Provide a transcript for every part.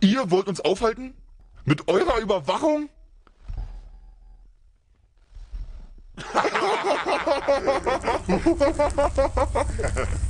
Ihr wollt uns aufhalten? Mit eurer Überwachung?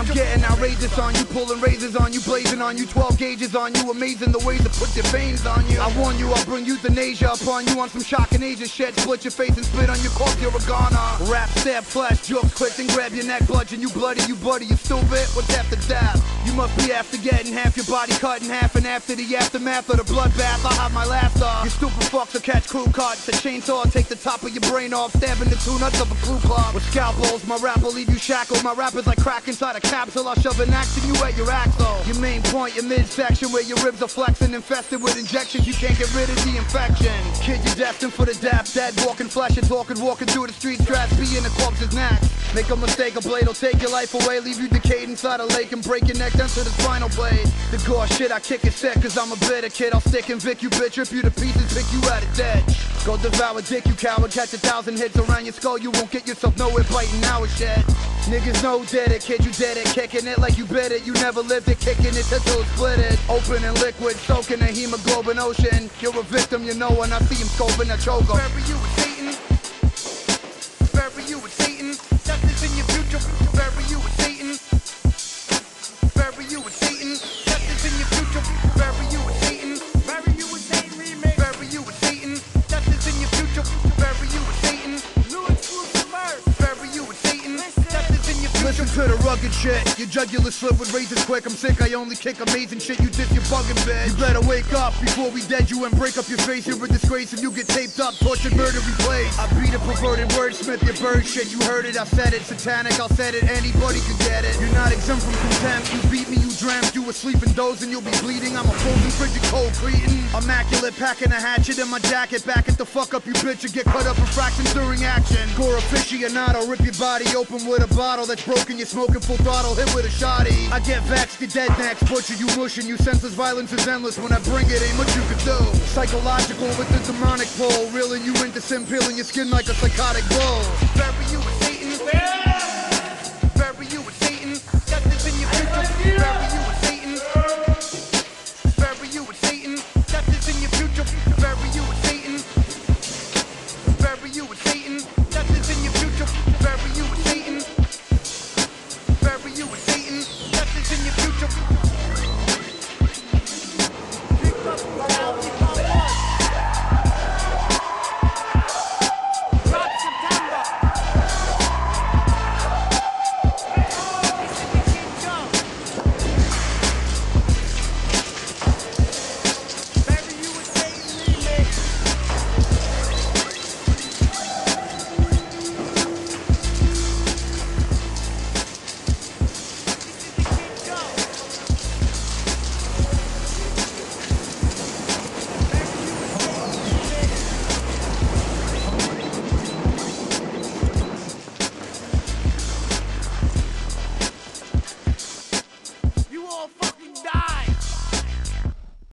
I'm getting outrageous on you, pulling razors on you, blazing on you, 12 gauges on you, amazing the ways to put your veins on you. I warn you, I'll bring euthanasia upon you on some shocking Asia shit. Split your face and spit on your corpse, you're a goner. Rap, stab, flash, jokes, quick, then grab your neck, bludgeon you bloody, you bloody, you stupid. What's after death? You must be after getting half your body cut in half, and after the aftermath of the bloodbath, I'll have my off. You stupid fucks will catch crew cuts, a chainsaw, take the top of your brain off, stabbing the two nuts of a crew club. With scalpels, my rap will leave you shackled. My rap is like crack inside a capsule. I'll shove an axe in you at your axle. Your main point, your midsection, where your ribs are flexing, infested with injections. You can't get rid of the infection. Kid, you're destined for the depths. Dead, walking flesh and talking, walking through the streets, traps, being a corpse's neck. Make a mistake, a blade will take your life away, leave you decayed inside a lake and break your neck down to the spinal blade. The gore shit, I kick it sick, cause I'm a bitter kid. I'll stick and vic you, bitch, rip you to pieces, pick you out of dead. Go devour dick, you coward, catch a thousand hits around your skull, you won't get yourself nowhere biting our shit. Niggas know dead it, kid, you dead it, kicking it like you bit it. You never lived it, kicking it till it's split it. Open and liquid, soaking a hemoglobin ocean. You're a victim, you know when I see him scoping a choke. Bury you shit. Your jugular slip with razors quick. I'm sick. I only kick amazing shit. You diss your bugging bitch. You better wake up before we dead you and break up your face. You're a disgrace if you get taped up, tortured, murdered, replaced. I beat a perverted wordsmith. Your bird shit. You heard it. I said it. Satanic. I'll said it. Anybody can get it. You're not exempt from contempt. You beat me. Sleeping, dozing, you'll be bleeding. I'm a frozen frigid cold cretin. Immaculate, packing a hatchet in my jacket. Back it the fuck up, you bitch, and get cut up in fractions during action. Gore aficionado, rip your body open with a bottle that's broken. You're smoking full throttle, hit with a shotty. I get vexed, you dead next, butcher, you mushing. You senseless violence is endless. When I bring it, ain't much you can do. Psychological with the demonic pull, reeling you into sin, peeling your skin like a psychotic bull. Bury you with Satan.